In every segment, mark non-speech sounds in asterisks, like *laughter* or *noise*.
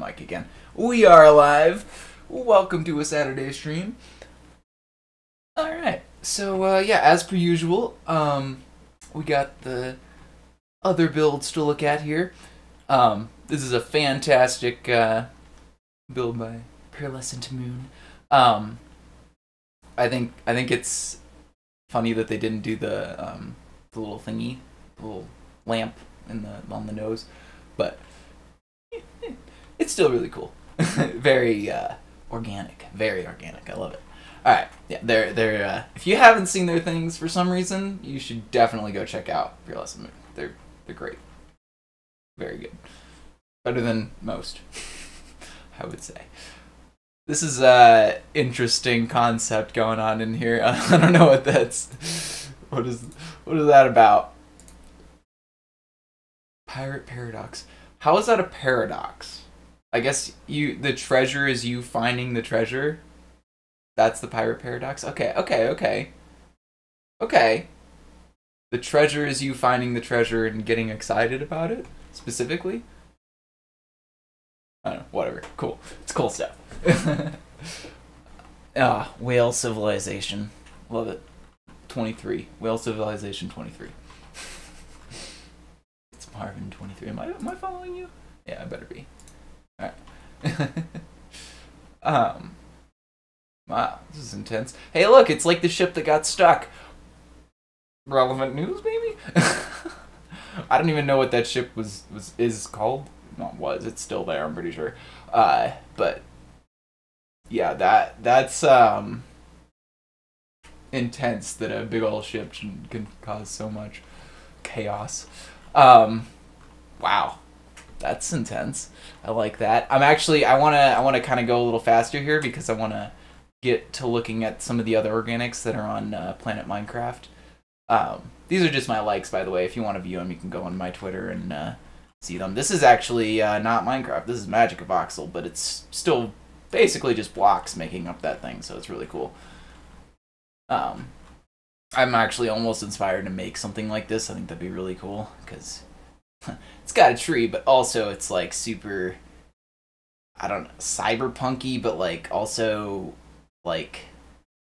mic again. We are live. Welcome to a Saturday stream. All right. So uh, yeah, as per usual, um, we got the other builds to look at here. Um, this is a fantastic uh, build by Pearlescent Moon. Um, I think I think it's funny that they didn't do the um, the little thingy, the little lamp in the on the nose, but it's still really cool. *laughs* very uh, organic, very organic. I love it. All right, yeah, they're they're. Uh, if you haven't seen their things for some reason, you should definitely go check out Peerless Moon. They're they're great, very good, better than most, *laughs* I would say. This is a interesting concept going on in here. *laughs* I don't know what that's. What is what is that about? Pirate paradox. How is that a paradox? I guess you the treasure is you finding the treasure. That's the pirate paradox. Okay, okay, okay. Okay. The treasure is you finding the treasure and getting excited about it specifically. I don't know, whatever. Cool. It's cool stuff. *laughs* ah, whale civilization. Love it. 23. Whale civilization 23. *laughs* it's Marvin 23. Am I am I following you? Yeah, I better be. Right. *laughs* um Wow, this is intense. Hey, look, it's like the ship that got stuck. Relevant news, maybe? *laughs* I don't even know what that ship was was is called. Not was. It's still there. I'm pretty sure. Uh, but yeah, that that's um intense that a big old ship can, can cause so much chaos. Um, wow, that's intense. I like that. I'm actually I wanna I wanna kind of go a little faster here because I wanna get to looking at some of the other organics that are on uh, Planet Minecraft. Um, these are just my likes, by the way. If you want to view them, you can go on my Twitter and uh, see them. This is actually uh, not Minecraft. This is MagicaVoxel, but it's still basically just blocks making up that thing, so it's really cool. Um, I'm actually almost inspired to make something like this. I think that'd be really cool because *laughs* it's got a tree, but also it's like super. I don't know, cyberpunky, but like also like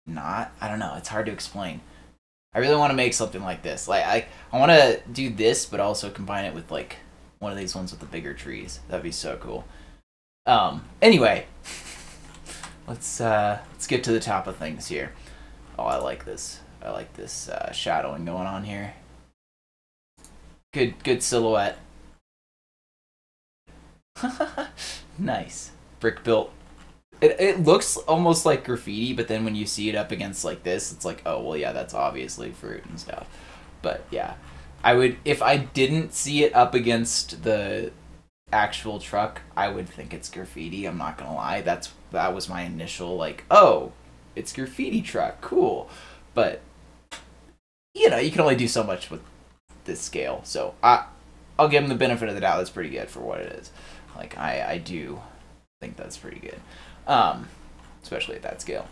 not. I don't know. It's hard to explain. I really want to make something like this. Like I, I want to do this, but also combine it with like one of these ones with the bigger trees. That'd be so cool. Um. Anyway, *laughs* let's uh let's get to the top of things here. Oh, I like this. I like this uh, shadowing going on here. Good, good silhouette. *laughs* nice. Brick built it, it looks almost like graffiti, but then when you see it up against like this, it's like, oh well, yeah, that's obviously fruit and stuff. But yeah, I would if I didn't see it up against the actual truck, I would think it's graffiti. I'm not gonna lie. That's that was my initial like, oh, it's graffiti truck, cool. But you know, you can only do so much with this scale. So I I'll give him the benefit of the doubt. That's pretty good for what it is. Like I I do think that's pretty good um, especially at that scale.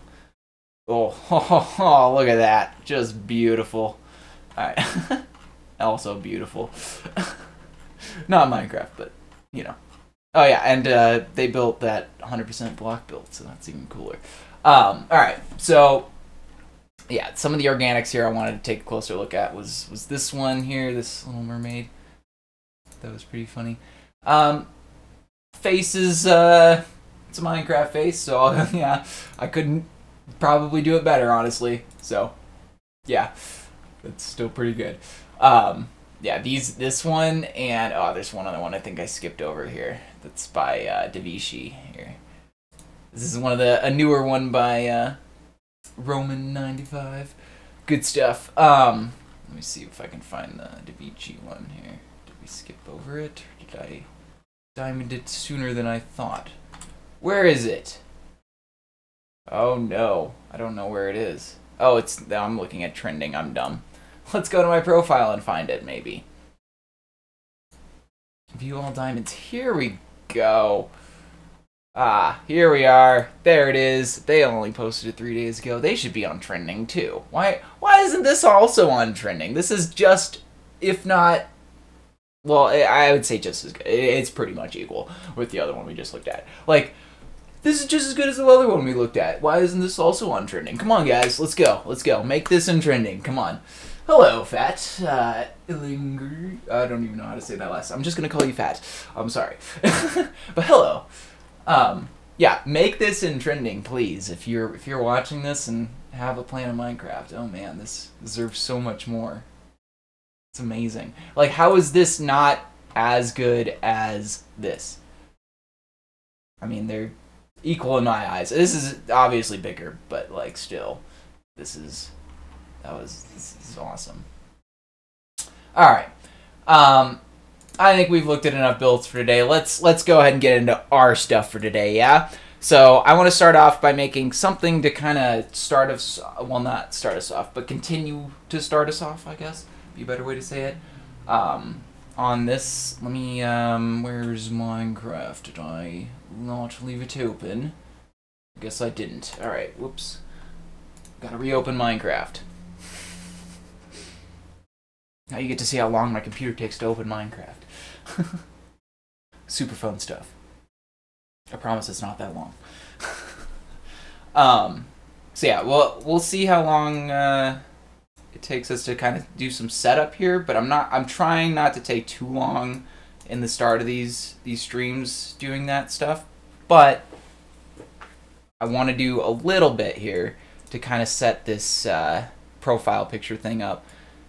Oh, oh, *laughs* oh, look at that. Just beautiful. Alright. *laughs* also beautiful. *laughs* Not Minecraft, but, you know. Oh, yeah, and uh, they built that 100% block build, so that's even cooler. Um, Alright, so, yeah, some of the organics here I wanted to take a closer look at was, was this one here, this little mermaid. That was pretty funny. Um, faces, uh, it's a Minecraft face, so *laughs* yeah, I couldn't probably do it better, honestly. So, yeah, it's still pretty good. Um, yeah, these this one and oh, there's one other one I think I skipped over here. That's by uh, Davishi here. This is one of the a newer one by uh, Roman ninety five. Good stuff. Um, let me see if I can find the Davichi one here. Did we skip over it? Or did I diamond it sooner than I thought? Where is it? Oh no, I don't know where it is. Oh, it's I'm looking at trending. I'm dumb. *laughs* Let's go to my profile and find it, maybe. View all diamonds. Here we go. Ah, here we are. There it is. They only posted it three days ago. They should be on trending too. Why? Why isn't this also on trending? This is just, if not well, I would say just as good. It's pretty much equal with the other one we just looked at. Like, this is just as good as the other one we looked at. Why isn't this also on trending? Come on, guys, let's go. Let's go. Make this in trending. Come on. Hello, Fat. Uh. I don't even know how to say that last. I'm just gonna call you Fat. I'm sorry, *laughs* but hello. Um, yeah, make this in trending, please. If you're if you're watching this and have a Planet Minecraft, oh man, this deserves so much more. It's amazing. Like, how is this not as good as this? I mean, they're equal in my eyes. This is obviously bigger, but like still, this is that was this is awesome. All right, um, I think we've looked at enough builds for today. Let's let's go ahead and get into our stuff for today. Yeah. So I want to start off by making something to kind of start us, well, not start us off, but continue to start us off, I guess be a better way to say it. Um, on this, let me, um, where's Minecraft? Did I not leave it open? I guess I didn't. Alright, whoops. Gotta reopen Minecraft. Now you get to see how long my computer takes to open Minecraft. *laughs* Super fun stuff. I promise it's not that long. *laughs* um, so yeah, well, we'll see how long, uh, it takes us to kind of do some setup here, but I'm not I'm trying not to take too long in the start of these these streams doing that stuff. But I want to do a little bit here to kind of set this uh, profile picture thing up.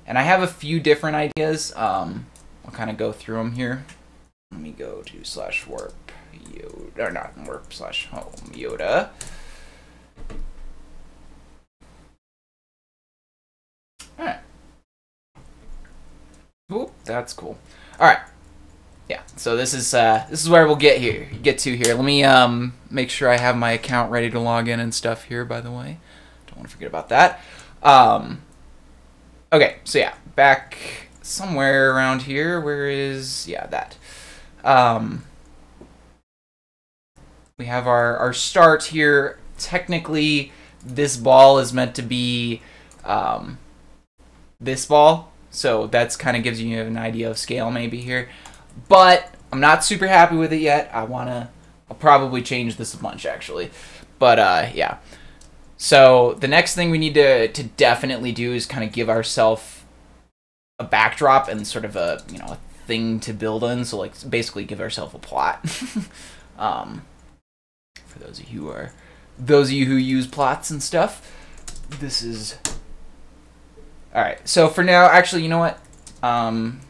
And I have a few different ideas. Um, I'll kind of go through them here. Let me go to slash warp Yoda, or not warp slash home Yoda. Alright. Oop, that's cool. Alright. Yeah, so this is uh this is where we'll get here get to here. Let me um make sure I have my account ready to log in and stuff here, by the way. Don't want to forget about that. Um Okay, so yeah, back somewhere around here. Where is yeah, that. Um we have our, our start here. Technically, this ball is meant to be um, this ball. So that's kind of gives you an idea of scale maybe here. But I'm not super happy with it yet. I want to, I'll probably change this a bunch actually. But uh, yeah. So the next thing we need to, to definitely do is kind of give ourselves a backdrop and sort of a, you know, a thing to build on. So like basically give ourselves a plot. *laughs* um, for those of you who are, those of you who use plots and stuff, this is all right. So for now, actually, you know what? Um,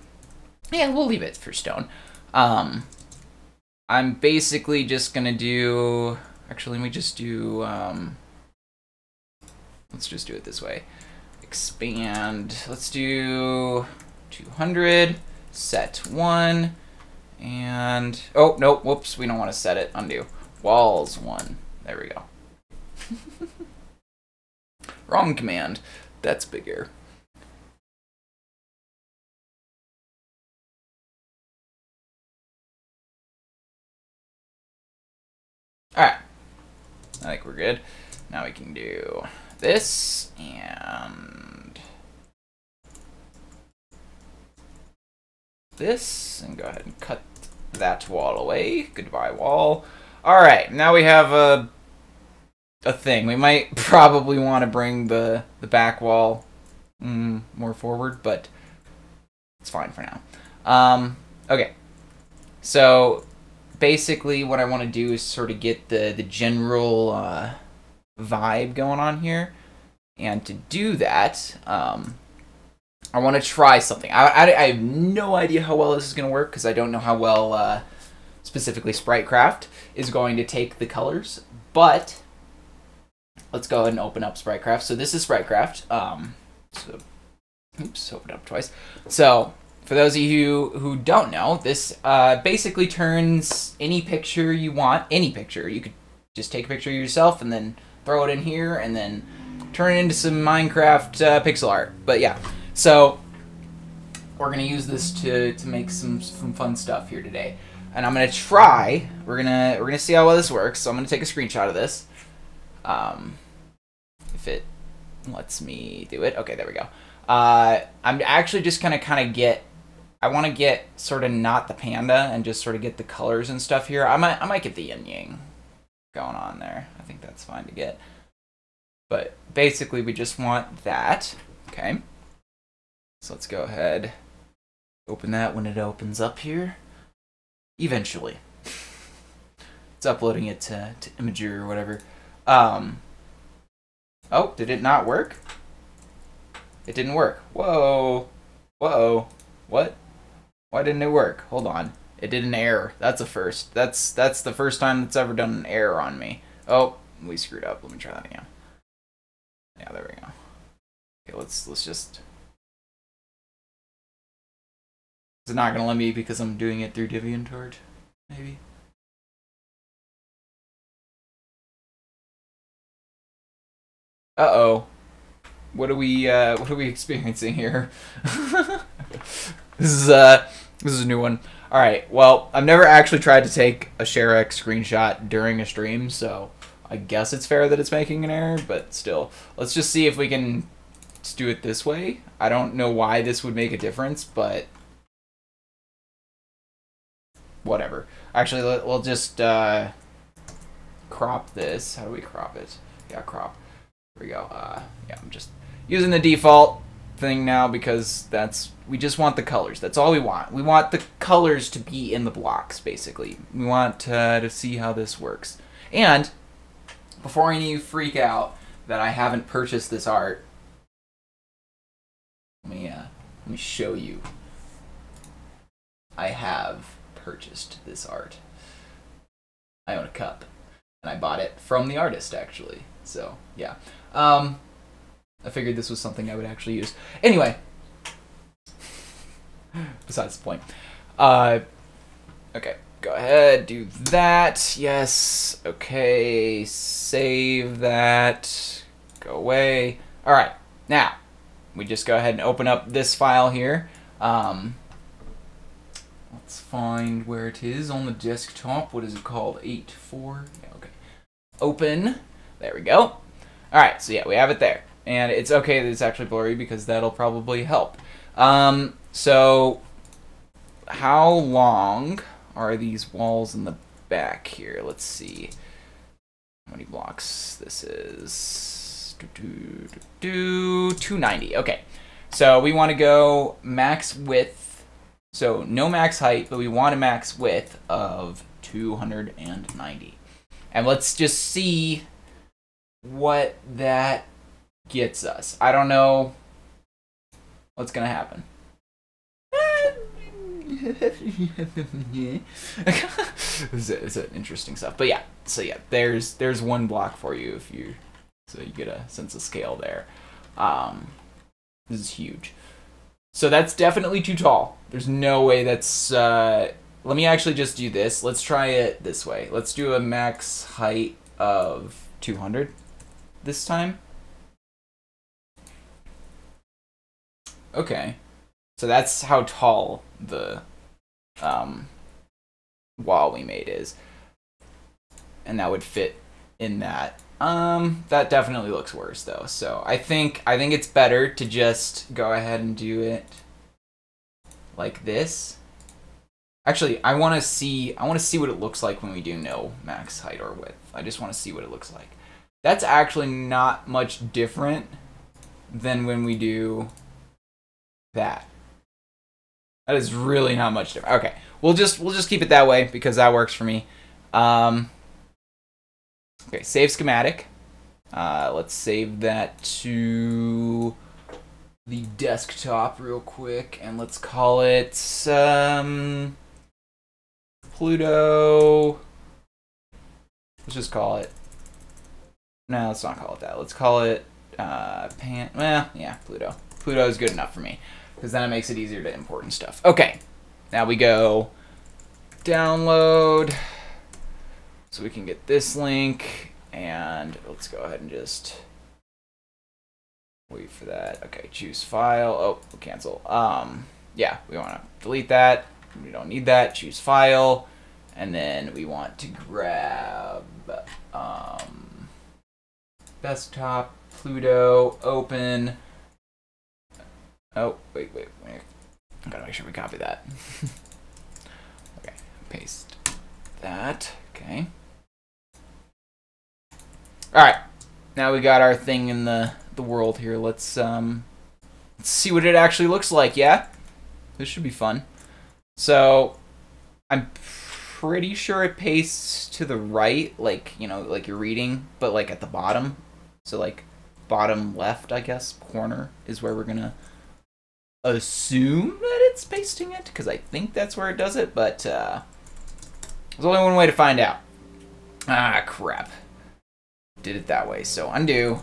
yeah, we'll leave it for stone. Um, I'm basically just gonna do. Actually, let me just do. Um, let's just do it this way. Expand. Let's do 200. Set one. And oh no, whoops, we don't want to set it. Undo. Walls one. There we go. *laughs* Wrong command. That's bigger. Alright. I think we're good. Now we can do this and this and go ahead and cut that wall away. Goodbye wall. Alright, now we have a a thing. We might *laughs* probably want to bring the, the back wall mm, more forward, but it's fine for now. Um, okay. So basically what I want to do is sort of get the, the general uh, vibe going on here. And to do that, um, I want to try something. I, I, I, have no idea how well this is going to work because I don't know how well uh, specifically Spritecraft is going to take the colors. But let's go ahead and open up Spritecraft. So this is Spritecraft. Um, so, oops, open up twice. So for those of you who, who don't know, this uh, basically turns any picture you want, any picture. You could just take a picture of yourself and then throw it in here and then turn it into some Minecraft uh, pixel art. But yeah, so we're gonna use this to, to make some, some fun stuff here today. And I'm gonna try, we're gonna, we're gonna see how well this works. So I'm gonna take a screenshot of this. Um, if it lets me do it. Okay, there we go. Uh, I'm actually just gonna kind of get I want to get sort of not the panda and just sort of get the colors and stuff here. I might I might get the yin yang going on there. I think that's fine to get. But basically, we just want that. Okay. So let's go ahead, open that when it opens up here. Eventually. *laughs* it's uploading it to, to Imgur or whatever. Um, oh, did it not work? It didn't work. Whoa. Whoa. What? Why didn't it work? Hold on. It did an error. That's a first. That's that's the first time it's ever done an error on me. Oh, we screwed up. Let me try that again. Yeah, there we go. Okay, let's let's just Is it not gonna let me because I'm doing it through DeviantArt? Maybe. Uh oh. What are we uh what are we *laughs* experiencing here? *laughs* this is uh this is a new one. Alright, well, I've never actually tried to take a ShareX screenshot during a stream, so I guess it's fair that it's making an error, but still. Let's just see if we can do it this way. I don't know why this would make a difference, but whatever. Actually, we'll just uh, crop this. How do we crop it? Yeah, crop. Here we go. Uh, yeah, I'm just using the default thing now because that's we just want the colors. That's all we want. We want the colors to be in the blocks, basically. We want to see how this works. And before any of you freak out that I haven't purchased this art, let me uh, let me show you. I have purchased this art. I own a cup, and I bought it from the artist actually. So yeah, um, I figured this was something I would actually use. Anyway, *laughs* besides the point. Uh, okay, go ahead, do that. Yes. Okay, save that. Go away. All right, now we just go ahead and open up this file here. Um, Let's find where it is on the desktop. What is it called? 8.4? Yeah, okay. Open. There we go. Alright, so yeah, we have it there. And it's okay that it's actually blurry because that'll probably help. Um, so, how long are these walls in the back here? Let's see. How many blocks this is? Do, do, do, do, 290. Okay. So we want to go max width so no max height, but we want a max width of 290. And let's just see what that gets us. I don't know what's going to happen. *laughs* it's, it's interesting stuff. But yeah, so yeah, there's there's one block for you if you so you get a sense of scale there. Um, this is huge. So that's definitely too tall. There's no way that's... Uh, let me actually just do this. Let's try it this way. Let's do a max height of 200 this time. Okay. So that's how tall the um, wall we made is. And that would fit in that. Um, that definitely looks worse though. So I think I think it's better to just go ahead and do it like this. Actually, I want to see I want to see what it looks like when we do no max height or width. I just want to see what it looks like. That's actually not much different than when we do that. That is really not much different. Okay, we'll just we'll just keep it that way because that works for me. Um, Okay, save schematic. Uh, let's save that to the desktop real quick, and let's call it um, Pluto. Let's just call it. No, let's not call it that. Let's call it uh, Pan. Well, yeah, Pluto. Pluto is good enough for me because then it makes it easier to import and stuff. Okay, now we go download. So we can get this link, and let's go ahead and just wait for that. Okay, choose file. Oh, cancel. Um, yeah, we want to delete that. We don't need that. Choose file, and then we want to grab um, desktop, Pluto, open. Oh, wait, wait, wait. I gotta make sure we copy that. *laughs* okay, paste that. Okay. All right, now we got our thing in the the world here. Let's um, let's see what it actually looks like. Yeah, this should be fun. So, I'm pretty sure it pastes to the right, like you know, like you're reading, but like at the bottom. So like bottom left, I guess, corner is where we're gonna assume that it's pasting it because I think that's where it does it, but uh, there's only one way to find out. Ah, crap. Did it that way. So undo,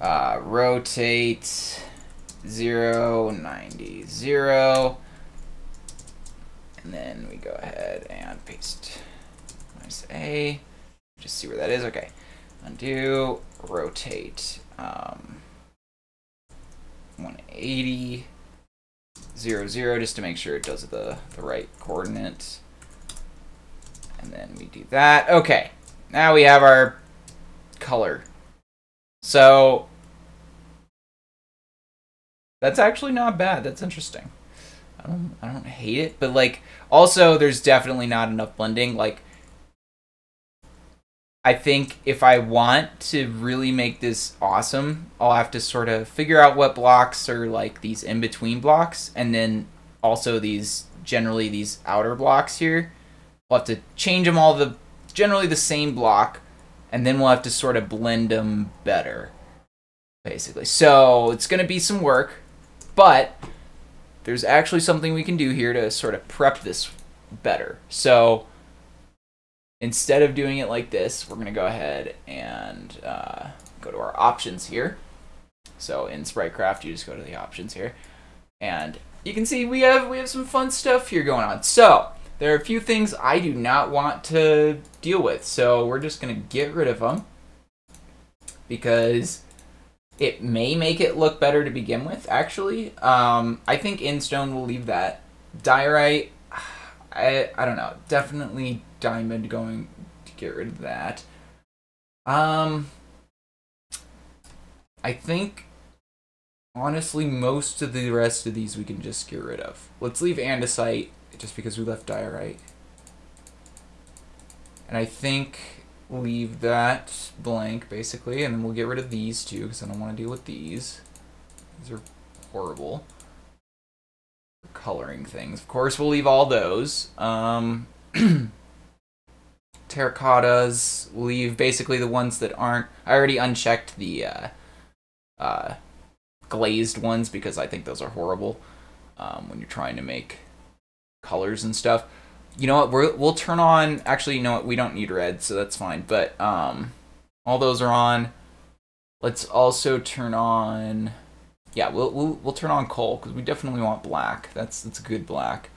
uh, rotate 0, 90, 0, and then we go ahead and paste minus A. Just see where that is. Okay. Undo, rotate um, 180 zero zero just to make sure it does the, the right coordinate. And then we do that. Okay, now we have our color. So that's actually not bad. That's interesting. I don't I don't hate it, but like also there's definitely not enough blending. Like I think if I want to really make this awesome, I'll have to sort of figure out what blocks are like these in between blocks, and then also these generally these outer blocks here. We'll have to change them all the generally the same block, and then we'll have to sort of blend them better, basically. So it's gonna be some work, but there's actually something we can do here to sort of prep this better. So instead of doing it like this, we're going to go ahead and uh, go to our options here. So in SpriteCraft, you just go to the options here. And you can see we have we have some fun stuff here going on. So there are a few things I do not want to deal with. So we're just going to get rid of them because it may make it look better to begin with, actually. Um, I think in end stone will leave that. Diorite, *sighs* I, I don't know. Definitely diamond going to get rid of that. Um, I think honestly most of the rest of these we can just get rid of. Let's leave andesite just because we left diorite. And I think leave that blank basically and then we'll get rid of these two because I don't want to deal with these. These are horrible. Coloring things. Of course we'll leave all those. Um *clears throat* terracottas. Leave basically the ones that aren't. I already unchecked the uh, uh, glazed ones because I think those are horrible um, when you're trying to make colors and stuff. You know what? we will turn on. Actually, you know what? We don't need red, so that's fine. But um, all those are on. Let's also turn on. Yeah, we'll we'll, we'll turn on coal because we definitely want black. That's that's a good black.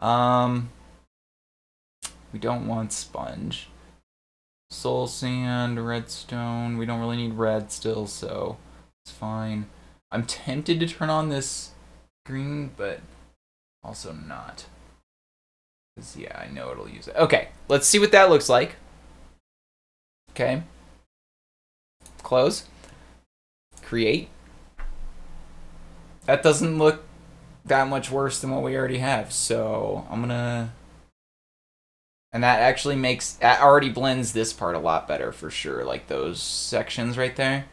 Um, we don't want sponge. Soul sand, redstone. We don't really need red still, so it's fine. I'm tempted to turn on this green, but also not. Because, yeah, I know it'll use it. Okay, let's see what that looks like. Okay. Close. Create. That doesn't look that much worse than what we already have, so I'm gonna and that actually makes that already blends this part a lot better for sure, like those sections right there.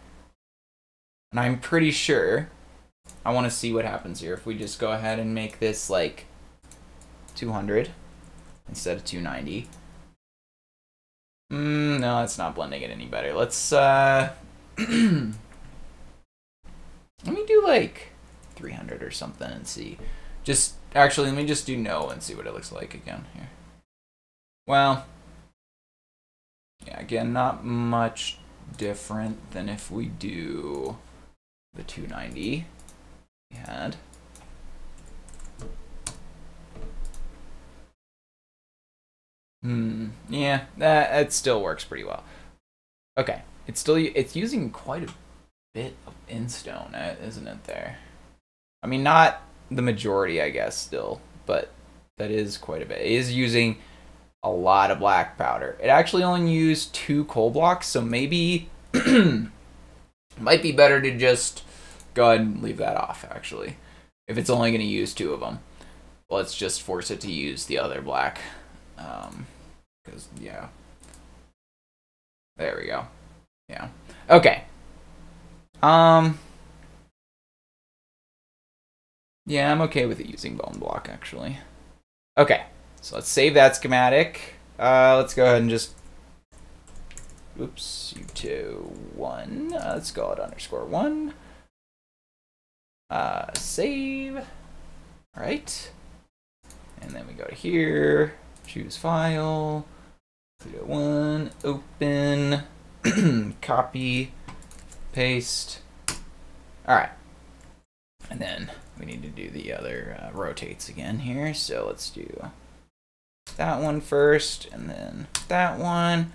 And I'm pretty sure I want to see what happens here if we just go ahead and make this like 200 instead of 290. Mm, no, that's not blending it any better. Let's uh *clears throat* let me do like 300 or something and see. Just actually, let me just do no and see what it looks like again here. Well, yeah, again, not much different than if we do the 290 we had. Hmm, yeah, that, that still works pretty well. Okay, it's still, it's using quite a bit of end stone, uh, isn't it there? I mean, not the majority, I guess, still, but that is quite a bit. It is using a lot of black powder. It actually only used two coal blocks, so maybe *clears throat* might be better to just go ahead and leave that off, actually, if it's only going to use two of them. let's just force it to use the other black. Um, because, yeah. There we go. Yeah. Okay. Um. Yeah, I'm okay with it using bone block, actually. Okay, so let's save that schematic. Uh, let's go ahead and just... Oops, U2, Uh, let's call it underscore 1. Uh, save. All right. And then we go to here, choose file, one, open, *clears throat* copy, paste. All right. And then we need to do the other uh, rotates again here. So let's do that one first, and then that one.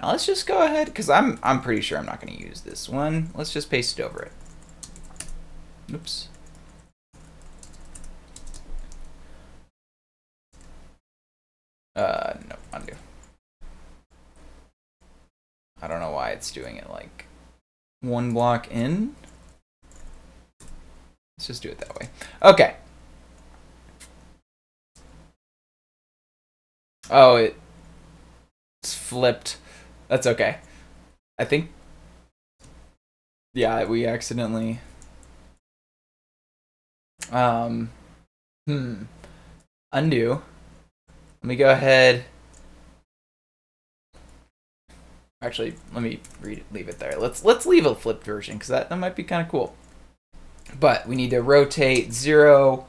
Now let's just go ahead, because I'm, I'm pretty sure I'm not going to use this one. Let's just paste it over it. Oops. Uh, no, undo. I don't know why it's doing it like one block in. Let's just do it that way. Okay. Oh, it, it's flipped. That's okay. I think, yeah, we accidentally, um, hmm, undo. Let me go ahead. Actually, let me read it, leave it there. Let's let's leave a flipped version because that, that might be kind of cool. But we need to rotate zero,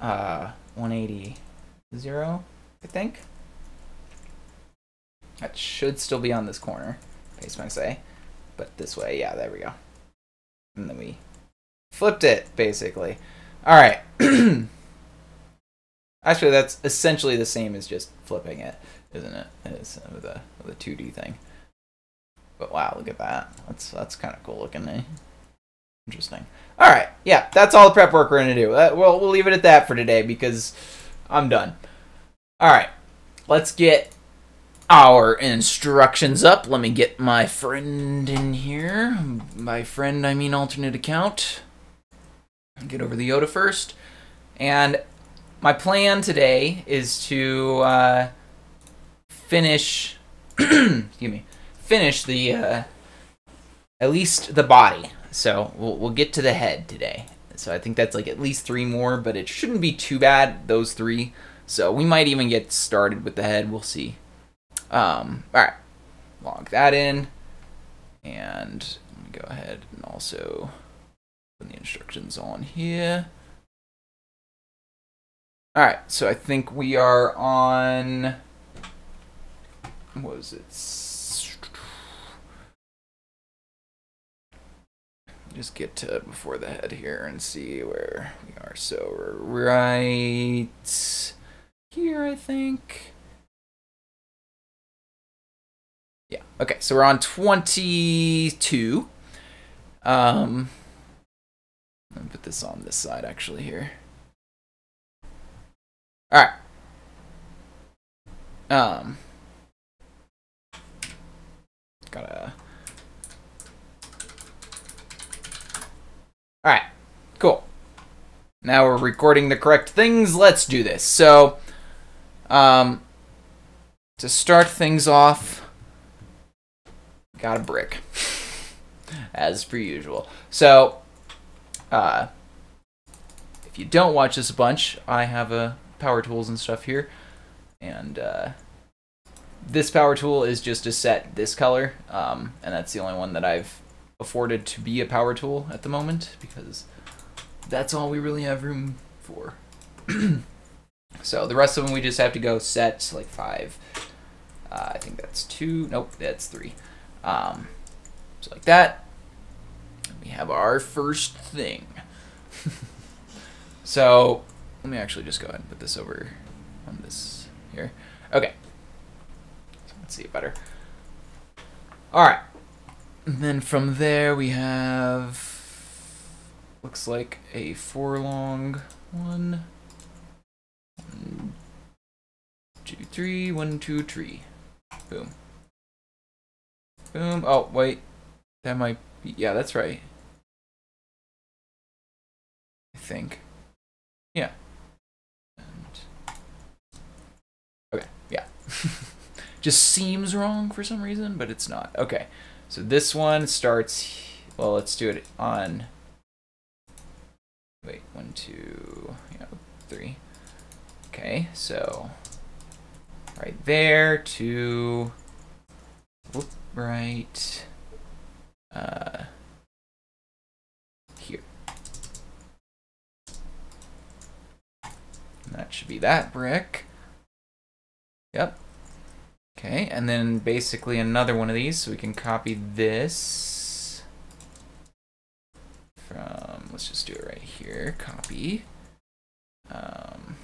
uh, 180 zero, I think. That should still be on this corner, paste my say. But this way, yeah, there we go. And then we flipped it, basically. All right. *clears throat* Actually, that's essentially the same as just flipping it, isn't it? It's with the a 2D thing. But wow, look at that. That's that's kind of cool looking. Eh? Interesting. All right, yeah, that's all the prep work we're gonna do. Uh, well, we'll leave it at that for today because I'm done. All right, let's get our instructions up. Let me get my friend in here. By friend, I mean alternate account. Get over the Yoda first. And my plan today is to uh, finish, *clears throat* excuse me, finish the, uh, at least the body. So we'll, we'll get to the head today. So I think that's like at least three more, but it shouldn't be too bad, those three. So we might even get started with the head. We'll see. Um, all right, log that in. And go ahead and also put the instructions on here. All right, so I think we are on. What was it? Just get to before the head here and see where we are. So we're right here, I think. Yeah. Okay, so we're on 22. Um, let me put this on this side actually here. All right. Um. Gotta. All right. Cool. Now we're recording the correct things. Let's do this. So, um, to start things off, got a brick, *laughs* as per usual. So, uh, if you don't watch this a bunch, I have a power tools and stuff here. And uh, this power tool is just to set this color, um, and that's the only one that I've afforded to be a power tool at the moment because that's all we really have room for. *clears throat* so the rest of them we just have to go set like five. Uh, I think that's two. Nope, that's three. Um, so like that. We have our first thing. *laughs* so let me actually just go ahead and put this over on this here. Okay. So let's see it better. All right. And then from there we have looks like a four long one two three one two three. Boom. Boom. Oh wait. That might be yeah that's right. I think. Yeah. And okay, yeah. *laughs* Just seems wrong for some reason, but it's not. Okay, so this one starts. Well, let's do it on. Wait, one, two, yeah, three. Okay, so right there to whoop, right uh, here. And that should be that brick. Yep. Okay, and then basically another one of these, so we can copy this from, let's just do it right here, copy. Um,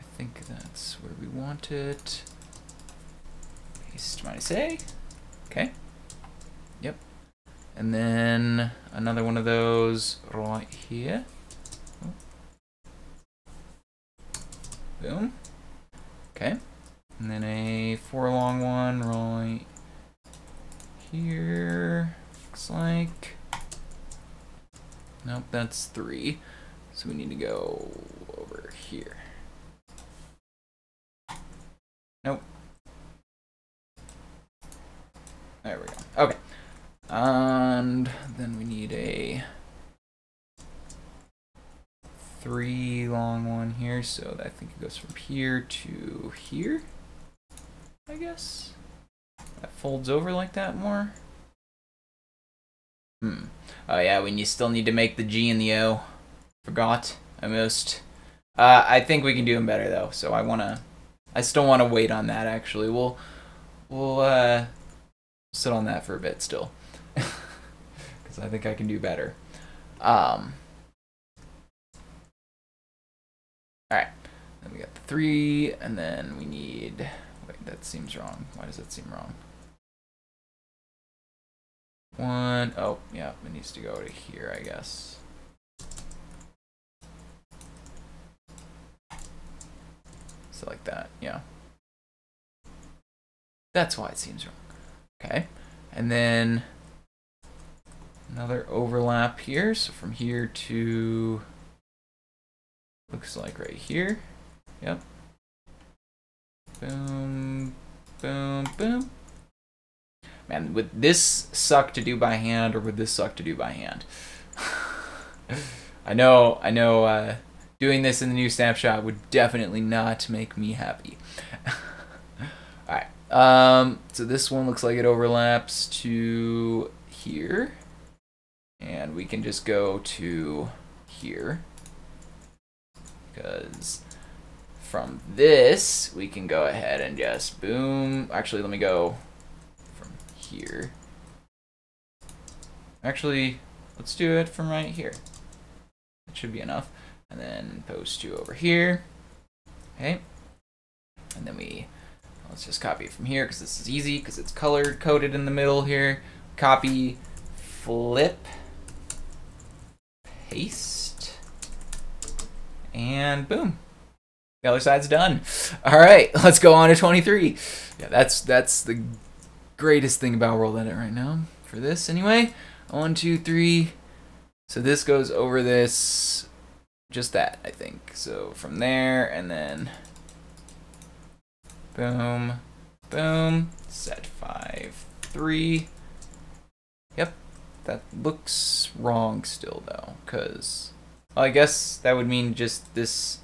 I think that's where we want it. Paste minus A. Okay. Yep. And then another one of those right here. Boom. Okay. And then a four long one right here. Looks like. Nope, that's three. So we need to go over here. Nope. There we go. Okay. And then we need a three long one here, so I think it goes from here to here, I guess. That folds over like that more. Hmm. Oh yeah, when you still need to make the G and the O. Forgot. Almost. Uh, I think we can do them better though, so I wanna... I still want to wait on that actually. We'll... We'll, uh... Sit on that for a bit still. *laughs* Because I think I can do better. Um... Then we got the three, and then we need... Wait, that seems wrong. Why does that seem wrong? One, oh, yeah, it needs to go to here, I guess. So like that, yeah. That's why it seems wrong. Okay, and then another overlap here. So from here to Looks like right here. Yep. Boom, boom, boom. Man, would this suck to do by hand or would this suck to do by hand? *laughs* I know, I know, uh, doing this in the new snapshot would definitely not make me happy. *laughs* Alright, um, so this one looks like it overlaps to here. And we can just go to here because from this, we can go ahead and just boom. Actually, let me go from here. Actually, let's do it from right here. That should be enough. And then post two over here. Okay. And then we, let's just copy it from here because this is easy because it's colored coded in the middle here. Copy, flip, paste and boom. The other side's done. All right, *laughs* let's go on to 23. Yeah, that's that's the greatest thing about WorldEdit right now for this anyway. One, two, three. So this goes over this, just that, I think. So from there, and then boom, boom, set five, three. Yep, that looks wrong still though, because well, I guess that would mean just this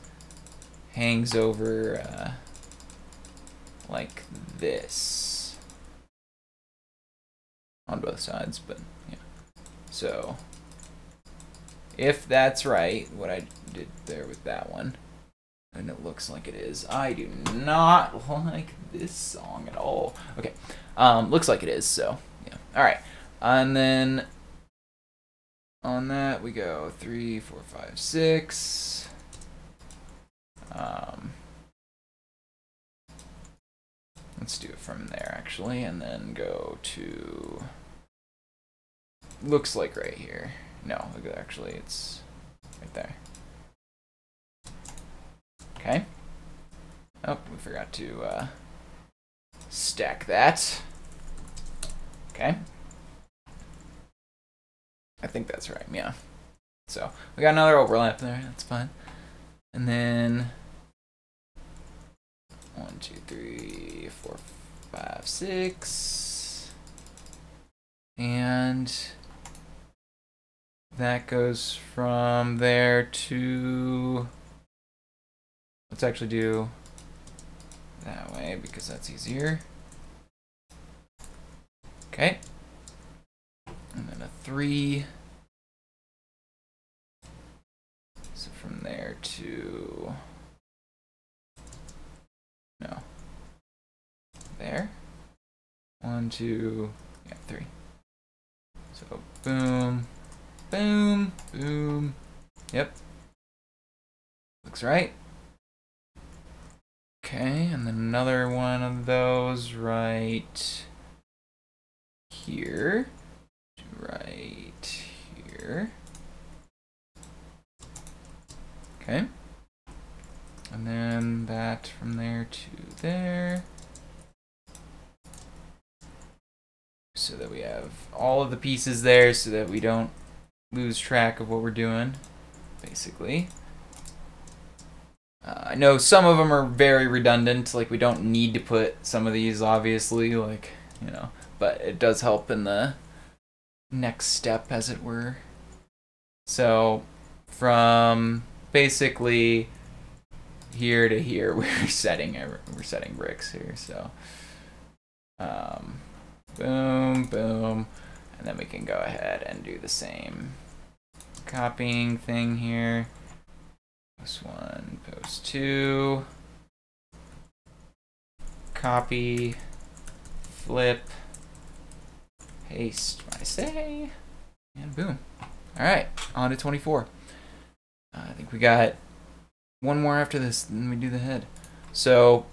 hangs over uh, like this on both sides, but yeah. So if that's right, what I did there with that one, and it looks like it is, I do not *laughs* like this song at all. Okay, um, looks like it is, so yeah. All right, and then on that, we go three, four, five, six. Um, let's do it from there, actually, and then go to... Looks like right here. No, actually, it's right there. Okay. Oh, we forgot to uh, stack that. Okay. I think that's right, yeah. So we got another overlap there. That's fine. And then one, two, three, four, five, six, and that goes from there to. Let's actually do that way because that's easier. Okay. And then a three. So from there to, no, there. One, two, yeah, three. So boom, boom, boom. Yep. Looks right. Okay, and then another one of those right here. Right here. Okay. And then that from there to there. So that we have all of the pieces there so that we don't lose track of what we're doing, basically. Uh, I know some of them are very redundant, like we don't need to put some of these, obviously, like, you know, but it does help in the next step, as it were. So, from basically here to here. *laughs* We're setting we're setting bricks here so um, boom boom. And then we can go ahead and do the same copying thing here. Post one post two. Copy flip paste my say and boom. All right on to 24 uh, I think we got one more after this, and then we do the head. So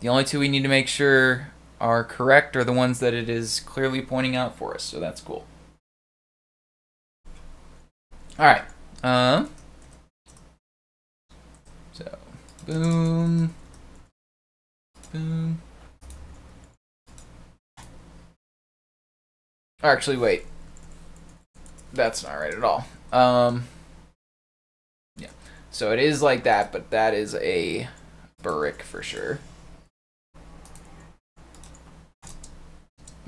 the only two we need to make sure are correct are the ones that it is clearly pointing out for us. So that's cool. All right. Um. So boom, boom. Actually, wait. That's not right at all. Um. So it is like that, but that is a brick for sure.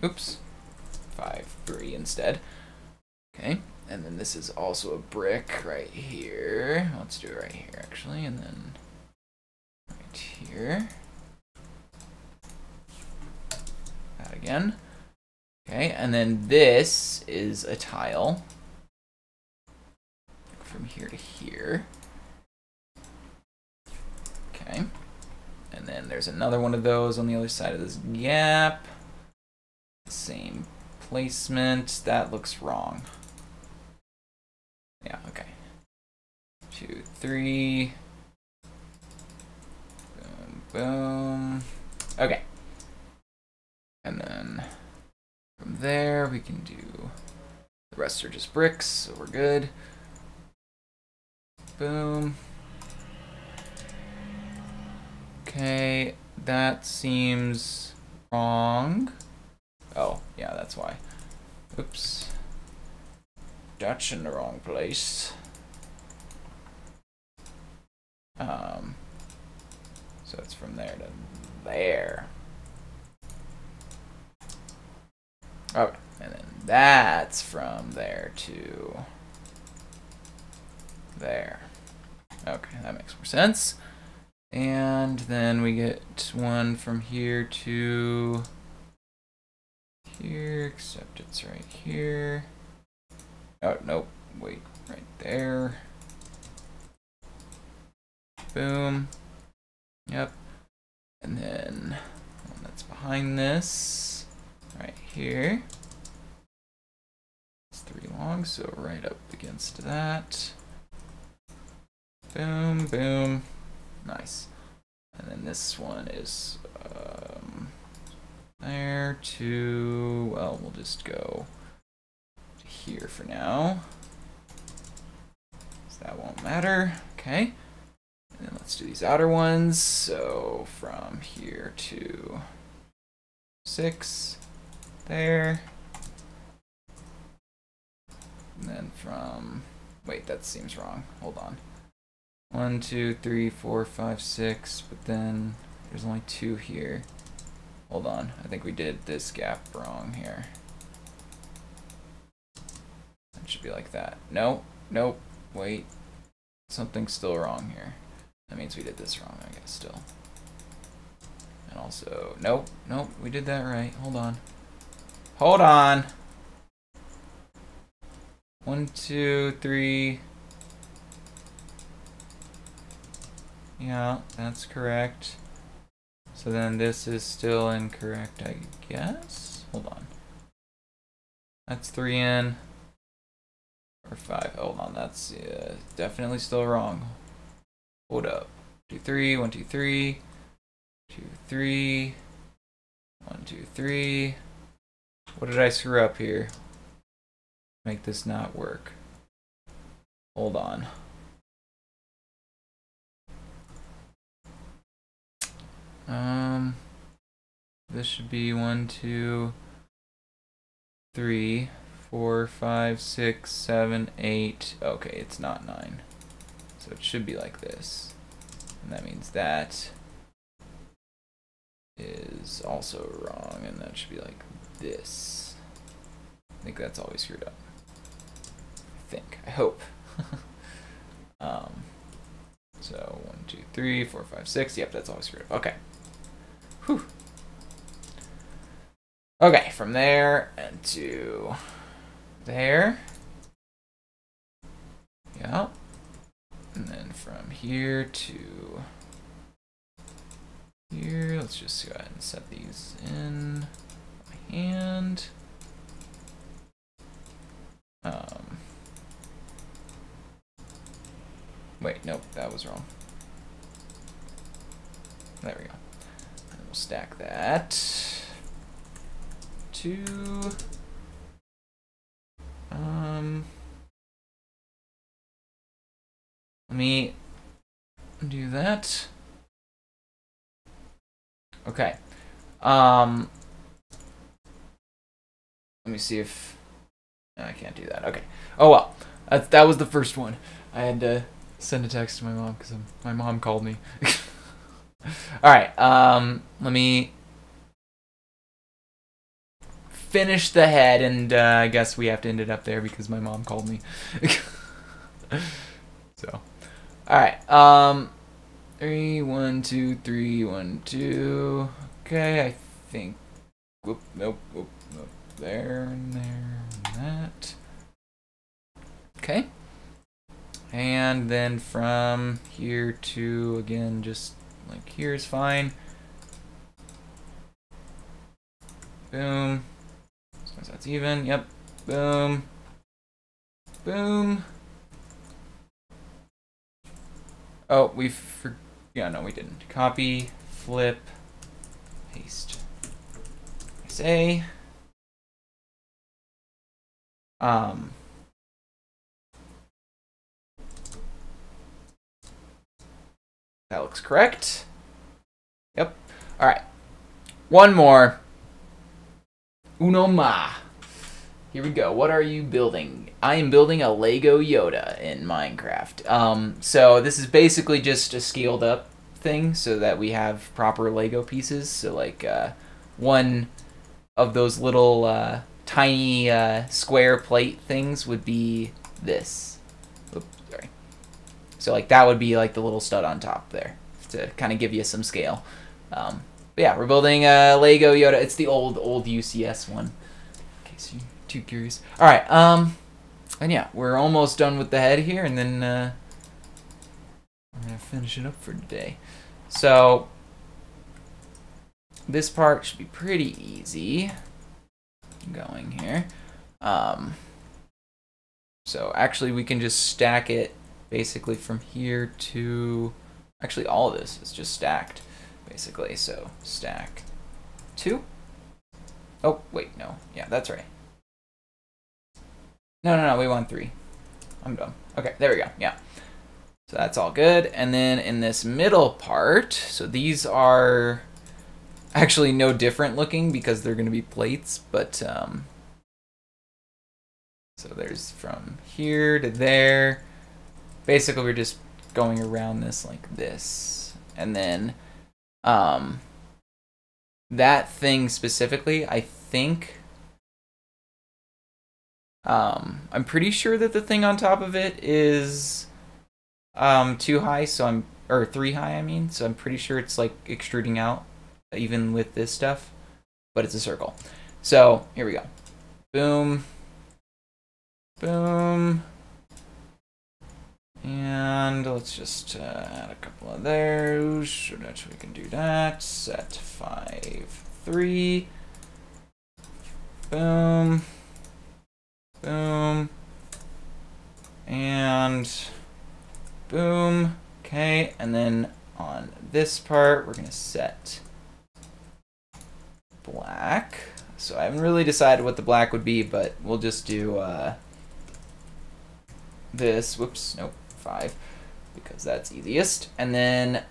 Oops. 5, 3 instead. Okay. And then this is also a brick right here. Let's do it right here, actually. And then right here. That again. Okay, and then this is a tile from here to here. Okay, and then there's another one of those on the other side of this gap. Same placement. That looks wrong. Yeah, okay. Two, three. Boom, boom. Okay. And then from there, we can do... The rest are just bricks, so we're good. Boom. Okay, that seems wrong. Oh, yeah, that's why. Oops. That's in the wrong place. Um, so it's from there to there. Okay, and then that's from there to there. Okay, that makes more sense. And then we get one from here to here, except it's right here. Oh, nope, wait, right there. Boom. Yep. And then one that's behind this right here. It's three long, so right up against that. Boom, boom. Nice. And then this one is um, there to, well, we'll just go here for now. So that won't matter. Okay. And then let's do these outer ones. So from here to six there. And then from, wait, that seems wrong. Hold on. One, two, three, four, five, six, but then there's only two here. Hold on, I think we did this gap wrong here. It should be like that. Nope, nope, wait. Something's still wrong here. That means we did this wrong, I guess, still. And also, nope, nope, we did that right. Hold on. Hold on. One, two, three. Yeah, that's correct. So then this is still incorrect, I guess? Hold on. That's three in. Or five. Hold on, that's uh, definitely still wrong. Hold up. Two, three, one, two, three. Two, three. One, two, three. What did I screw up here? Make this not work. Hold on. Um, this should be one, two, three, four, five, six, seven, eight. Okay, it's not nine. So it should be like this. And that means that is also wrong, and that should be like this. I think that's always screwed up. I think. I hope. *laughs* um, so one, two, three, four, five, six. Yep, that's always screwed up. Okay. Whew. Okay, from there and to there. Yeah. And then from here to here, let's just go ahead and set these in my hand. Um, wait, nope, that was wrong. There we go. We'll stack that. Two. Um, let me do that. Okay. Um, let me see if no, I can't do that. Okay. Oh well, that that was the first one. I had to send a text to my mom because my mom called me. *laughs* All right. Um, let me finish the head, and uh, I guess we have to end it up there because my mom called me. *laughs* so, all right. Um, three, one, two, three, one, two. Okay, I think. Whoop, nope, whoop, nope. There and there and that. Okay. And then from here to again, just like here's fine. Boom. As that's even. Yep. Boom. Boom. Oh, we for yeah, no, we didn't. Copy, flip, paste. Say. Um. That looks correct. Yep. All right. One more. Uno ma. Here we go. What are you building? I am building a Lego Yoda in Minecraft. Um, so this is basically just a scaled up thing so that we have proper Lego pieces. So like uh, one of those little uh, tiny uh, square plate things would be this. So like that would be like the little stud on top there to kind of give you some scale. Um, but yeah, we're building a Lego Yoda. It's the old old UCS one. In case you're too curious. All right. Um, and yeah, we're almost done with the head here, and then uh, I'm gonna finish it up for today. So this part should be pretty easy going here. Um, so actually, we can just stack it basically from here to actually all of this is just stacked basically. So stack two. Oh, wait, no. Yeah, that's right. No, no, no, we want three. I'm dumb. Okay, there we go. Yeah. So that's all good. And then in this middle part, so these are actually no different looking because they're going to be plates, but um, So there's from here to there. Basically, we're just going around this like this. And then um, that thing specifically, I think um, I'm pretty sure that the thing on top of it is um, too high, so I'm or three high. I mean, so I'm pretty sure it's like extruding out even with this stuff, but it's a circle. So here we go. Boom. Boom. And let's just uh, add a couple of those so that we can do that. Set five, three. Boom. Boom. And boom. Okay, and then on this part, we're going to set black. So I haven't really decided what the black would be, but we'll just do uh, this. Whoops, nope, five, because that's easiest. And then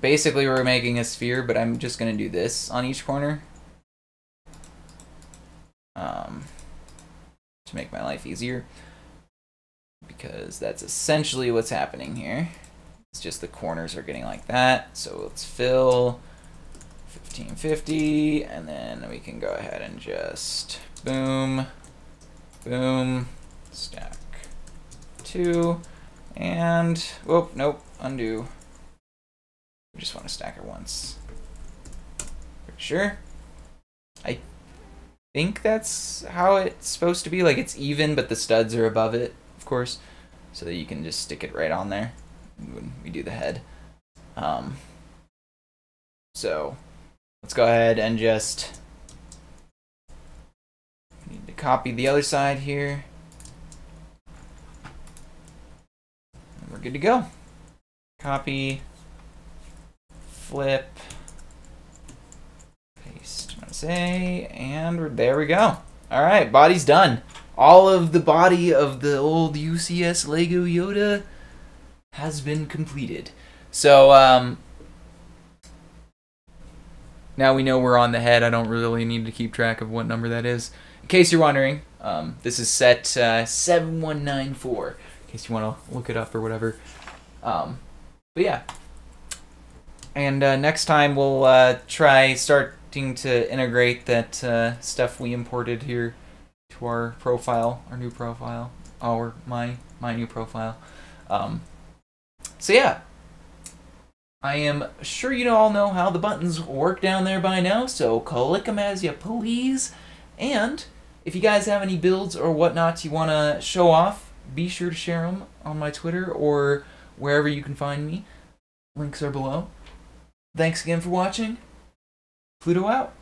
basically we're making a sphere, but I'm just going to do this on each corner um, to make my life easier because that's essentially what's happening here. It's just the corners are getting like that. So let's fill 1550 and then we can go ahead and just boom, boom, stack two and whoop, nope, undo. We just want to stack it once. Pretty sure. I think that's how it's supposed to be. Like it's even, but the studs are above it, of course, so that you can just stick it right on there when we do the head. Um, so let's go ahead and just need to copy the other side here. And we're good to go. Copy, flip, paste, say, and there we go. All right, body's done. All of the body of the old UCS Lego Yoda has been completed. So, um, now we know we're on the head. I don't really need to keep track of what number that is. In case you're wondering, um, this is set uh, 7194, in case you want to look it up or whatever. Um, but yeah. And uh, next time we'll uh, try starting to integrate that uh, stuff we imported here to our profile, our new profile, our my my new profile. Um, so yeah, I am sure you all know how the buttons work down there by now. So click them as you please, and if you guys have any builds or whatnot you want to show off, be sure to share them on my Twitter or wherever you can find me. Links are below. Thanks again for watching. Pluto out.